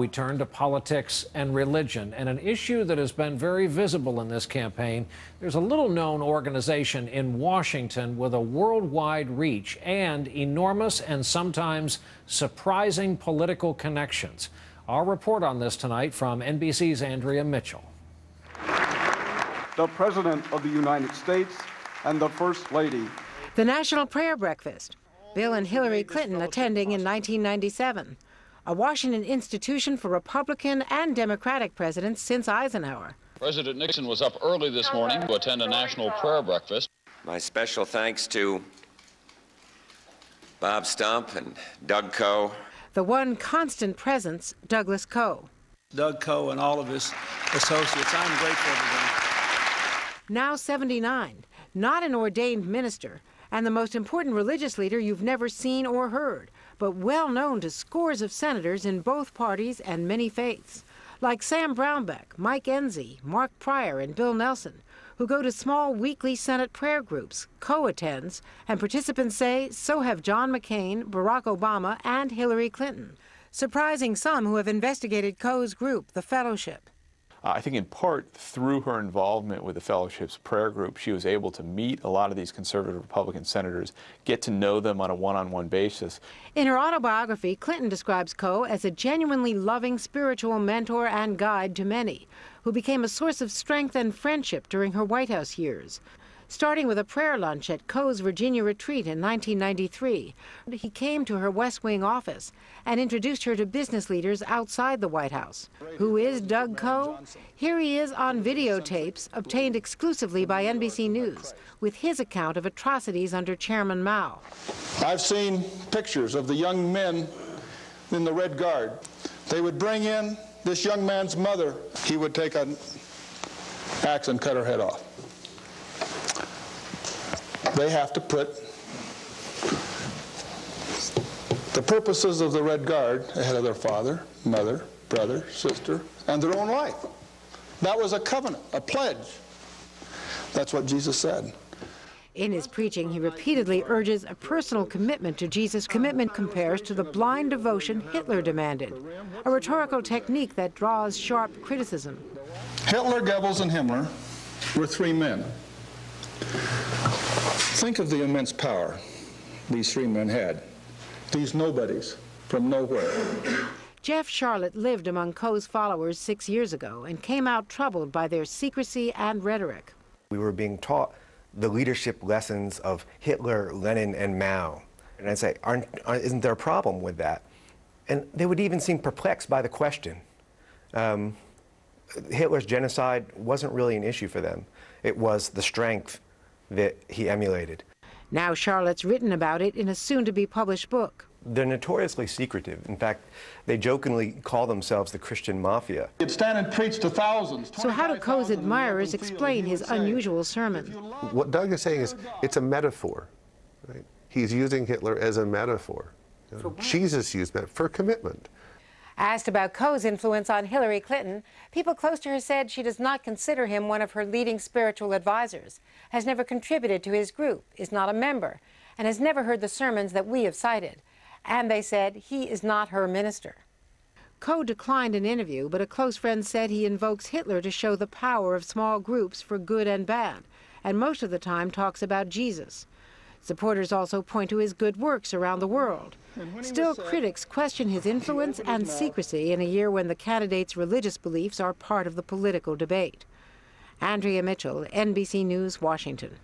We turn to politics and religion, and an issue that has been very visible in this campaign. There's a little known organization in Washington with a worldwide reach and enormous and sometimes surprising political connections. Our report on this tonight from NBC's Andrea Mitchell. The President of the United States and the First Lady. The National Prayer Breakfast. Bill and Hillary Clinton attending in 1997 a Washington institution for Republican and Democratic presidents since Eisenhower. President Nixon was up early this morning to attend a national prayer breakfast. My special thanks to Bob Stump and Doug Coe. The one constant presence, Douglas Coe. Doug Coe and all of his associates, I'm grateful to them. Now 79, not an ordained minister, and the most important religious leader you've never seen or heard but well known to scores of senators in both parties and many faiths, like Sam Brownback, Mike Enzi, Mark Pryor, and Bill Nelson, who go to small weekly Senate prayer groups, Coe attends, and participants say so have John McCain, Barack Obama, and Hillary Clinton, surprising some who have investigated Coe's group, the Fellowship. Uh, I think in part through her involvement with the Fellowship's prayer group, she was able to meet a lot of these conservative Republican senators, get to know them on a one-on-one basis. In her autobiography, Clinton describes Coe as a genuinely loving spiritual mentor and guide to many, who became a source of strength and friendship during her White House years starting with a prayer lunch at Coe's Virginia retreat in 1993. He came to her West Wing office and introduced her to business leaders outside the White House. Who is Doug Coe? Here he is on videotapes obtained exclusively by NBC News with his account of atrocities under Chairman Mao. I've seen pictures of the young men in the Red Guard. They would bring in this young man's mother. He would take an axe and cut her head off they have to put the purposes of the Red Guard ahead of their father, mother, brother, sister, and their own life. That was a covenant, a pledge. That's what Jesus said. In his preaching, he repeatedly urges a personal commitment to Jesus. Commitment compares to the blind devotion Hitler demanded, a rhetorical technique that draws sharp criticism. Hitler, Goebbels, and Himmler were three men Think of the immense power these three men had. These nobodies from nowhere. Jeff Sharlet lived among Coe's followers six years ago and came out troubled by their secrecy and rhetoric. We were being taught the leadership lessons of Hitler, Lenin, and Mao. And I'd say, aren't, aren't, isn't there a problem with that? And they would even seem perplexed by the question. Um, Hitler's genocide wasn't really an issue for them. It was the strength that he emulated. Now Sharlet's written about it in a soon-to-be published book. They're notoriously secretive. In fact, they jokingly call themselves the Christian Mafia. He'd stand and preach to thousands. So how do Coe's admirers explain his unusual sermon? What Doug is saying is it's a metaphor. Right? He's using Hitler as a metaphor. You know, Jesus used that for commitment. Asked about Coe's influence on Hillary Clinton, people close to her said she does not consider him one of her leading spiritual advisors, has never contributed to his group, is not a member, and has never heard the sermons that we have cited. And they said he is not her minister. Coe declined an interview, but a close friend said he invokes Hitler to show the power of small groups for good and bad, and most of the time talks about Jesus. Supporters also point to his good works around the world. Still, critics question his influence and secrecy in a year when the candidate's religious beliefs are part of the political debate. Andrea Mitchell, NBC News, Washington.